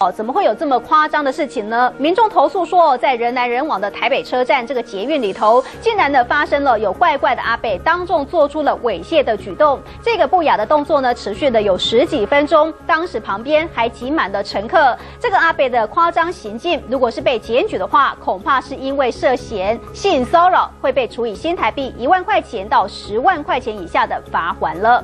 哦怎么会有这么夸张的事情呢？民众投诉说在人来人往的台北车站这个捷运里头竟然呢发生了有怪怪的阿贝当众做出了猥亵的举动。这个不雅的动作呢持续的有十几分钟当时旁边还挤满了乘客。这个阿贝的夸张行径如果是被检举的话恐怕是因为涉嫌性骚扰会被处以新台币一万块钱到十万块钱以下的罚款了。